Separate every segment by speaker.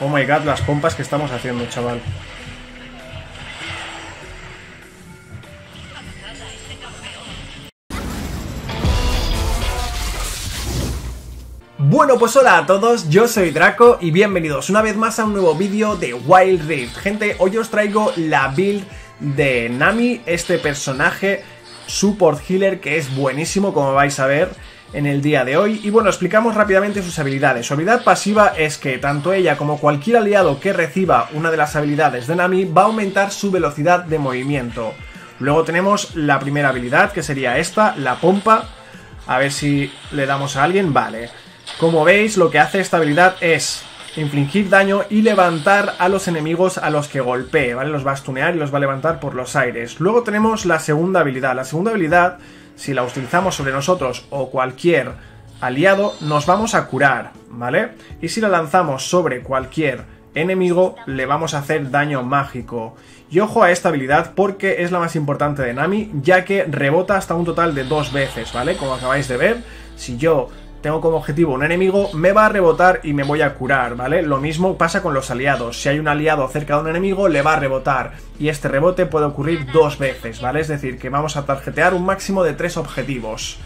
Speaker 1: Oh my god, las pompas que estamos haciendo, chaval. Bueno, pues hola a todos, yo soy Draco y bienvenidos una vez más a un nuevo vídeo de Wild Rift. Gente, hoy os traigo la build de Nami, este personaje support healer que es buenísimo como vais a ver en el día de hoy. Y bueno, explicamos rápidamente sus habilidades. Su habilidad pasiva es que tanto ella como cualquier aliado que reciba una de las habilidades de Nami va a aumentar su velocidad de movimiento. Luego tenemos la primera habilidad que sería esta, la pompa. A ver si le damos a alguien, vale. Como veis, lo que hace esta habilidad es infligir daño y levantar a los enemigos a los que golpee, ¿vale? Los va a stunear y los va a levantar por los aires. Luego tenemos la segunda habilidad. La segunda habilidad, si la utilizamos sobre nosotros o cualquier aliado, nos vamos a curar, ¿vale? Y si la lanzamos sobre cualquier enemigo, le vamos a hacer daño mágico. Y ojo a esta habilidad porque es la más importante de Nami, ya que rebota hasta un total de dos veces, ¿vale? Como acabáis de ver, si yo tengo como objetivo un enemigo, me va a rebotar y me voy a curar, ¿vale? Lo mismo pasa con los aliados. Si hay un aliado cerca de un enemigo, le va a rebotar. Y este rebote puede ocurrir dos veces, ¿vale? Es decir, que vamos a tarjetear un máximo de tres objetivos.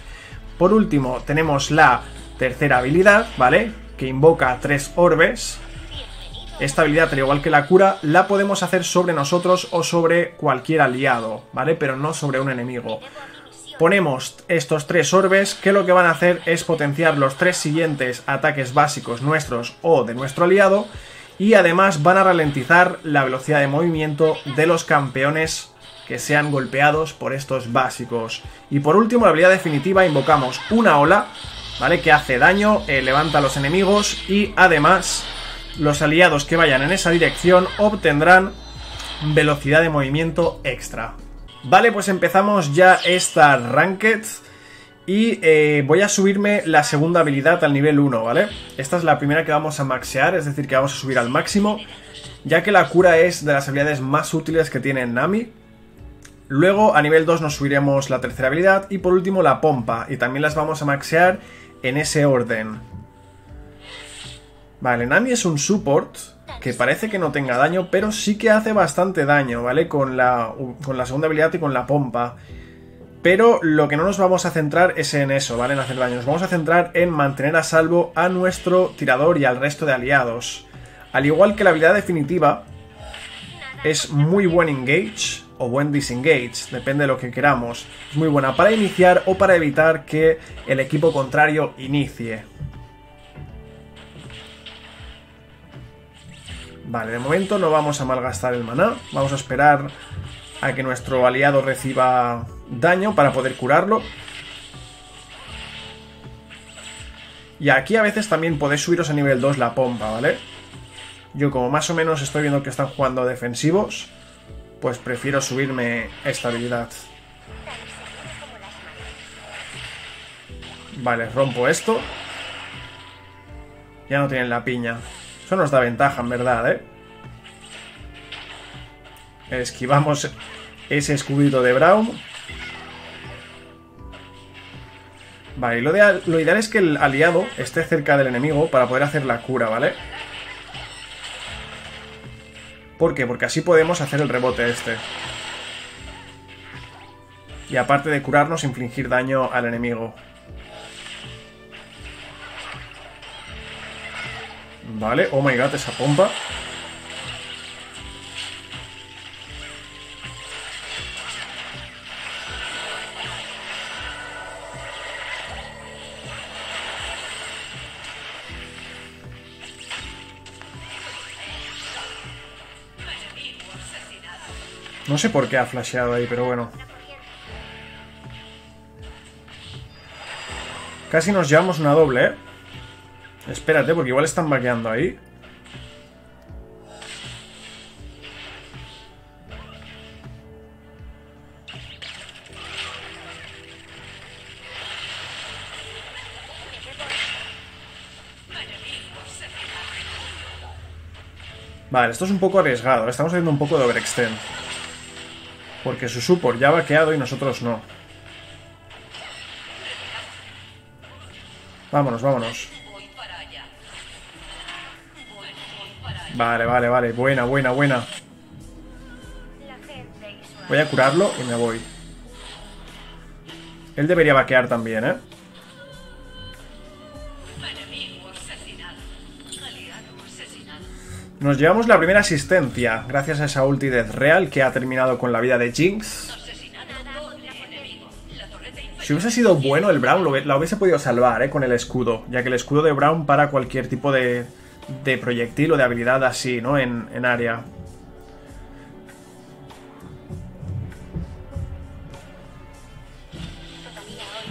Speaker 1: Por último, tenemos la tercera habilidad, ¿vale? Que invoca tres orbes. Esta habilidad, al igual que la cura, la podemos hacer sobre nosotros o sobre cualquier aliado, ¿vale? Pero no sobre un enemigo ponemos estos tres orbes que lo que van a hacer es potenciar los tres siguientes ataques básicos nuestros o de nuestro aliado y además van a ralentizar la velocidad de movimiento de los campeones que sean golpeados por estos básicos. Y por último, la habilidad definitiva invocamos una ola, ¿vale? Que hace daño, eh, levanta a los enemigos y además los aliados que vayan en esa dirección obtendrán velocidad de movimiento extra. Vale, pues empezamos ya esta Ranked y eh, voy a subirme la segunda habilidad al nivel 1, ¿vale? Esta es la primera que vamos a maxear, es decir, que vamos a subir al máximo, ya que la cura es de las habilidades más útiles que tiene Nami. Luego a nivel 2 nos subiremos la tercera habilidad y por último la pompa, y también las vamos a maxear en ese orden. Vale, Nami es un support, que parece que no tenga daño, pero sí que hace bastante daño, ¿vale? Con la, con la segunda habilidad y con la pompa. Pero lo que no nos vamos a centrar es en eso, ¿vale? En hacer daño. Nos vamos a centrar en mantener a salvo a nuestro tirador y al resto de aliados. Al igual que la habilidad definitiva, es muy buen engage o buen disengage, depende de lo que queramos. Es muy buena para iniciar o para evitar que el equipo contrario inicie. Vale, de momento no vamos a malgastar el maná. Vamos a esperar a que nuestro aliado reciba daño para poder curarlo. Y aquí a veces también podéis subiros a nivel 2 la pompa, ¿vale? Yo como más o menos estoy viendo que están jugando defensivos, pues prefiero subirme esta habilidad. Vale, rompo esto. Ya no tienen la piña. Eso nos da ventaja, en verdad, ¿eh? Esquivamos ese escudito de Brown. Vale, lo, lo ideal es que el aliado esté cerca del enemigo para poder hacer la cura, ¿vale? ¿Por qué? Porque así podemos hacer el rebote este. Y aparte de curarnos, infligir daño al enemigo. Vale, oh my god, esa pompa. No sé por qué ha flasheado ahí, pero bueno. Casi nos llevamos una doble, ¿eh? Espérate, porque igual están vaqueando ahí. Vale, esto es un poco arriesgado. Estamos haciendo un poco de overextend. Porque su support ya ha vaqueado y nosotros no. Vámonos, vámonos. Vale, vale, vale. Buena, buena, buena. Voy a curarlo y me voy. Él debería vaquear también, ¿eh? Nos llevamos la primera asistencia, gracias a esa ulti de Real que ha terminado con la vida de Jinx. Si hubiese sido bueno el Brown, la hubiese podido salvar ¿eh? con el escudo, ya que el escudo de Brown para cualquier tipo de, de proyectil o de habilidad así, ¿no? En, en área.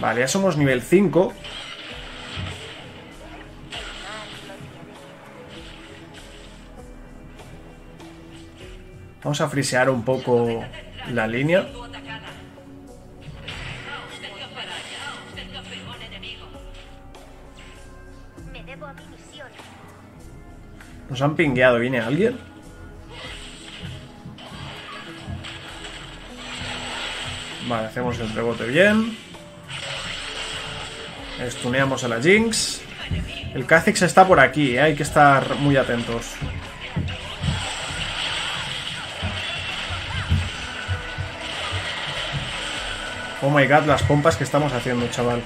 Speaker 1: Vale, ya somos nivel 5. Vamos a frisear un poco la línea. Nos han pingueado, ¿viene alguien? Vale, hacemos el rebote bien. Estuneamos a la Jinx. El Kha'Zix está por aquí, ¿eh? hay que estar muy atentos. Oh my god, las pompas que estamos haciendo, chaval.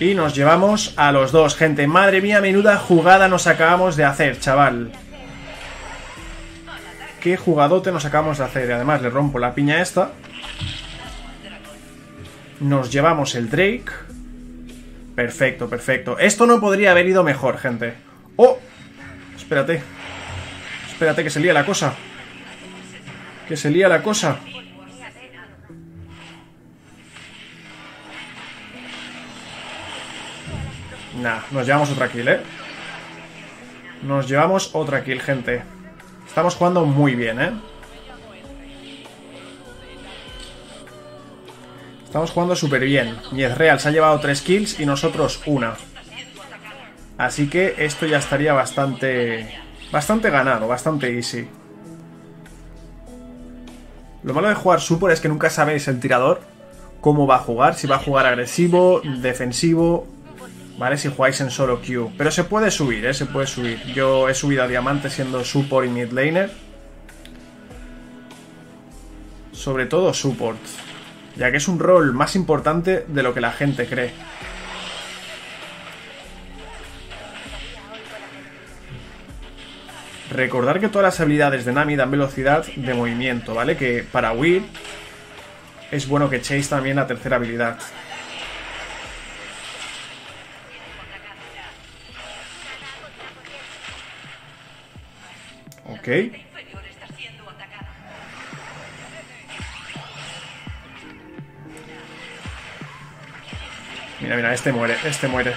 Speaker 1: Y nos llevamos a los dos, gente. Madre mía, menuda jugada nos acabamos de hacer, chaval. Qué jugadote nos acabamos de hacer. Además, le rompo la piña esta. Nos llevamos el Drake. Perfecto, perfecto. Esto no podría haber ido mejor, gente. ¡Oh! Espérate. Espérate que se lía la cosa. Que se lía la cosa. Nah, nos llevamos otra kill, ¿eh? Nos llevamos otra kill, gente. Estamos jugando muy bien, ¿eh? Estamos jugando súper bien. Real se ha llevado tres kills y nosotros una. Así que esto ya estaría bastante... Bastante ganado, bastante easy. Lo malo de jugar support es que nunca sabéis el tirador cómo va a jugar, si va a jugar agresivo, defensivo, ¿vale? Si jugáis en solo Q. Pero se puede subir, ¿eh? Se puede subir. Yo he subido a diamante siendo support y mid laner. Sobre todo support. Ya que es un rol más importante de lo que la gente cree. Recordar que todas las habilidades de Nami dan velocidad de movimiento, ¿vale? Que para huir es bueno que echéis también la tercera habilidad. Mira, mira, este muere, este muere.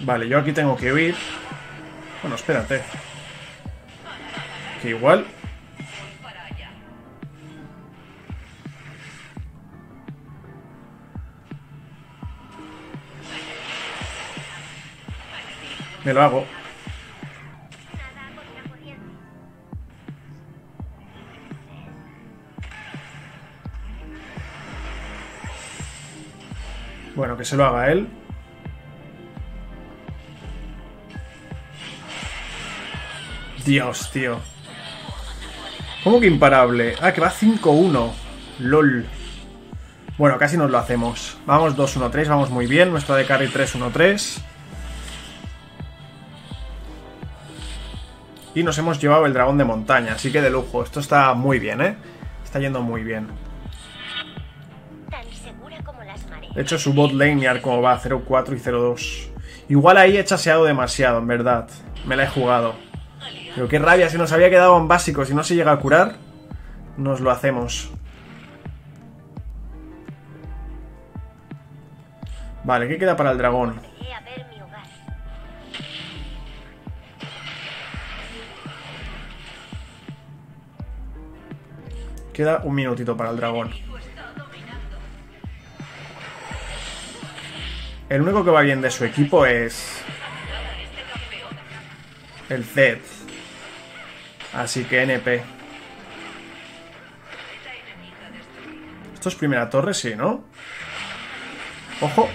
Speaker 1: Vale, yo aquí tengo que huir. Bueno, espérate. Que igual Lo hago. Bueno, que se lo haga él. Dios, tío. ¿Cómo que imparable? Ah, que va 5-1. LOL. Bueno, casi nos lo hacemos. Vamos 2-1-3, vamos muy bien. Nuestra de carry 3-1-3. Y nos hemos llevado el dragón de montaña, así que de lujo. Esto está muy bien, ¿eh? Está yendo muy bien. De hecho, su bot lane como va, 0-4 y 0-2. Igual ahí he chaseado demasiado, en verdad. Me la he jugado. Pero qué rabia, si nos había quedado en básico, si no se llega a curar, nos lo hacemos. Vale, ¿qué queda para el dragón? Queda un minutito para el dragón. El único que va bien de su equipo es... El Zed. Así que NP. Esto es primera torre, sí, ¿no? ¡Ojo!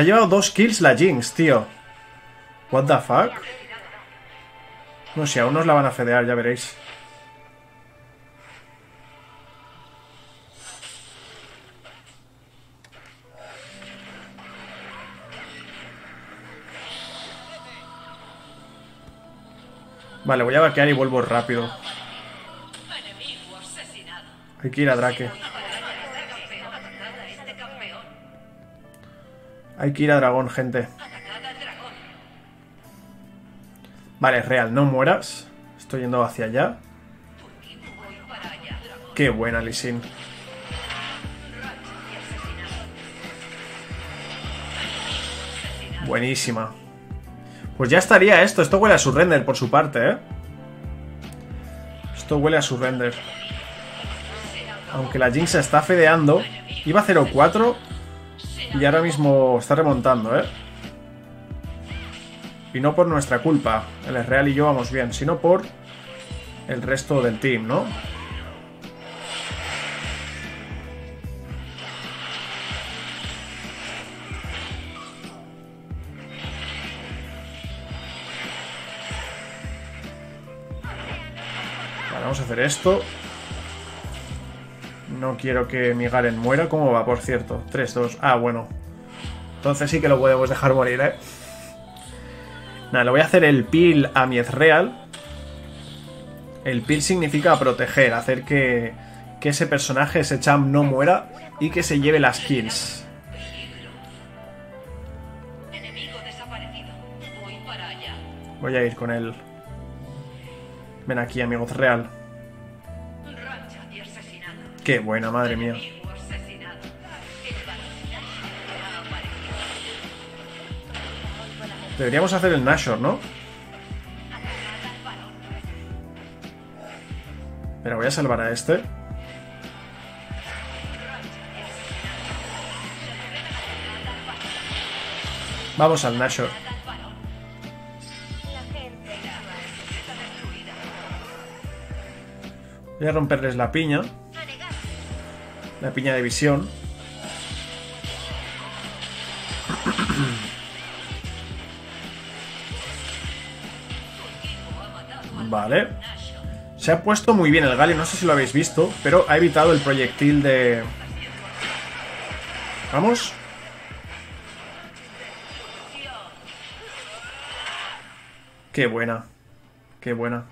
Speaker 1: Ha llevado dos kills la Jinx, tío. What the fuck? No sé, aún nos la van a fedear, ya veréis. Vale, voy a vaquear y vuelvo rápido. Hay que ir a Drake. Hay que ir a dragón, gente. Vale, real, no mueras. Estoy yendo hacia allá. Qué buena, Lisin. Buenísima. Pues ya estaría esto. Esto huele a surrender por su parte, ¿eh? Esto huele a surrender. Aunque la Jinx se está fedeando. Iba 0-4 y ahora mismo está remontando, ¿eh? Y no por nuestra culpa. El Real y yo vamos bien, sino por el resto del team, ¿no? Vale, vamos a hacer esto. No quiero que mi Garen muera. ¿Cómo va, por cierto? 3, 2. Ah, bueno. Entonces sí que lo podemos dejar morir, ¿eh? Nada, le voy a hacer el peel a mi Ezreal. El peel significa proteger, hacer que, que ese personaje, ese champ, no muera y que se lleve las kills. Voy a ir con él. Ven aquí, amigo Ezreal. Qué buena, madre mía. Deberíamos hacer el Nashor, ¿no? Pero voy a salvar a este. Vamos al Nashor. Voy a romperles la piña. La piña de visión. Vale. Se ha puesto muy bien el Gali, no sé si lo habéis visto, pero ha evitado el proyectil de... Vamos. Qué buena. Qué buena.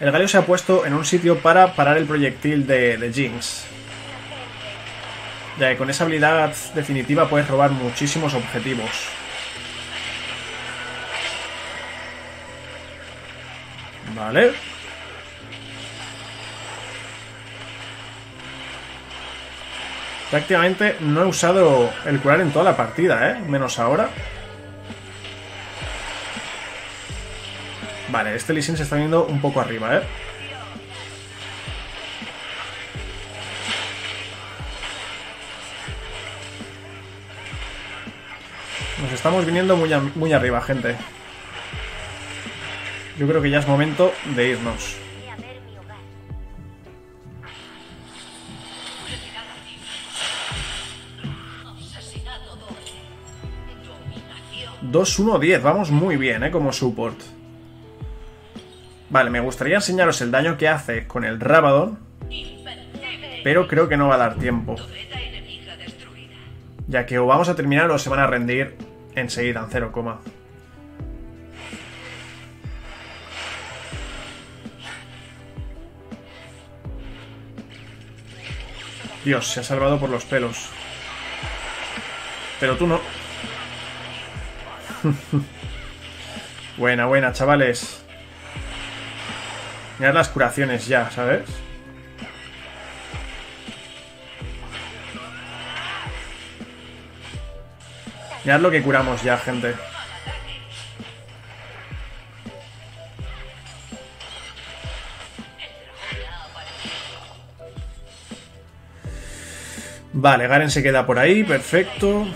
Speaker 1: El Galio se ha puesto en un sitio para parar el proyectil de, de Jinx. Ya que con esa habilidad definitiva puedes robar muchísimos objetivos. Vale. Prácticamente no he usado el curar en toda la partida, ¿eh? Menos ahora. Vale, este Lee se está viendo un poco arriba, ¿eh? Nos estamos viniendo muy, muy arriba, gente. Yo creo que ya es momento de irnos. ...2-1-10, vamos muy bien, ¿eh? Como support. Vale, me gustaría enseñaros el daño que hace con el Rabadon... Pero creo que no va a dar tiempo. Ya que o vamos a terminar o se van a rendir enseguida en 0, Dios, se ha salvado por los pelos. Pero tú no. buena, buena, chavales. Mirad las curaciones ya, ¿sabes? Mirad lo que curamos ya, gente. Vale, Garen se queda por ahí, perfecto.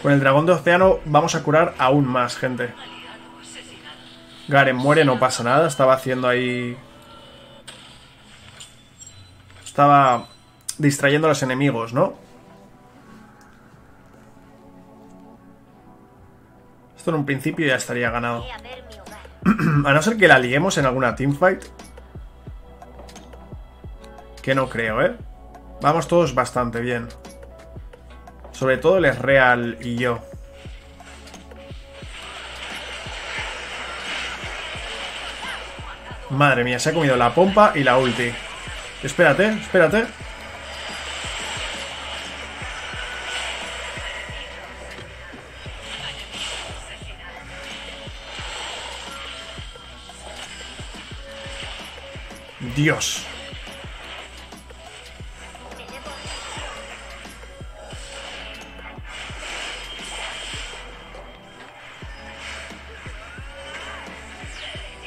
Speaker 1: Con el dragón de océano vamos a curar aún más, gente. Garen muere, no pasa nada. Estaba haciendo ahí... Estaba distrayendo a los enemigos, ¿no? Esto en un principio ya estaría ganado. a no ser que la liemos en alguna teamfight. Que no creo, ¿eh? Vamos todos bastante bien. Sobre todo el Real y yo. Madre mía, se ha comido la pompa y la ulti. Espérate, espérate. Dios.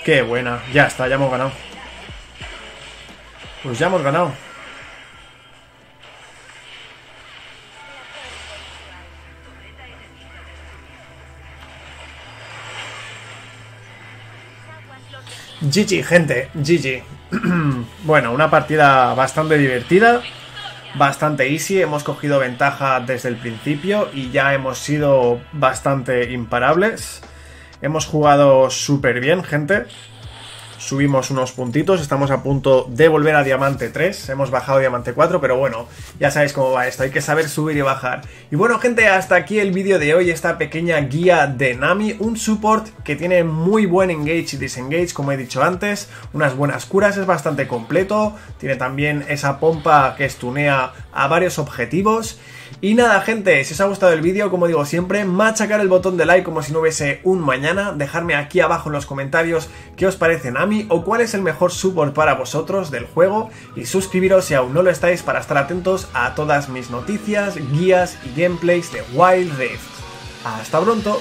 Speaker 1: Qué buena. Ya está, ya hemos ganado. Pues ya hemos ganado. GG, gente, GG. bueno, una partida bastante divertida, bastante easy, hemos cogido ventaja desde el principio y ya hemos sido bastante imparables. Hemos jugado súper bien, gente subimos unos puntitos, estamos a punto de volver a Diamante 3, hemos bajado Diamante 4, pero bueno, ya sabéis cómo va esto, hay que saber subir y bajar. Y bueno gente, hasta aquí el vídeo de hoy, esta pequeña guía de Nami, un support que tiene muy buen engage y disengage, como he dicho antes, unas buenas curas, es bastante completo, tiene también esa pompa que estunea a varios objetivos, y nada, gente, si os ha gustado el vídeo, como digo siempre, machacar el botón de like como si no hubiese un mañana, dejarme aquí abajo en los comentarios qué os parece Nami o cuál es el mejor support para vosotros del juego y suscribiros si aún no lo estáis para estar atentos a todas mis noticias, guías y gameplays de Wild Rift. ¡Hasta pronto!